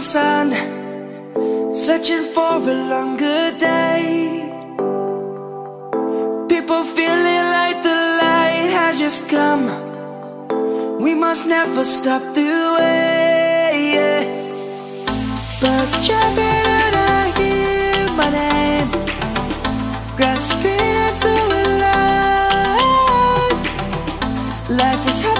sun, searching for a longer day. People feeling like the light has just come. We must never stop the way. Yeah. Birds jumping and I hear my name, grasping into life. Life is happy,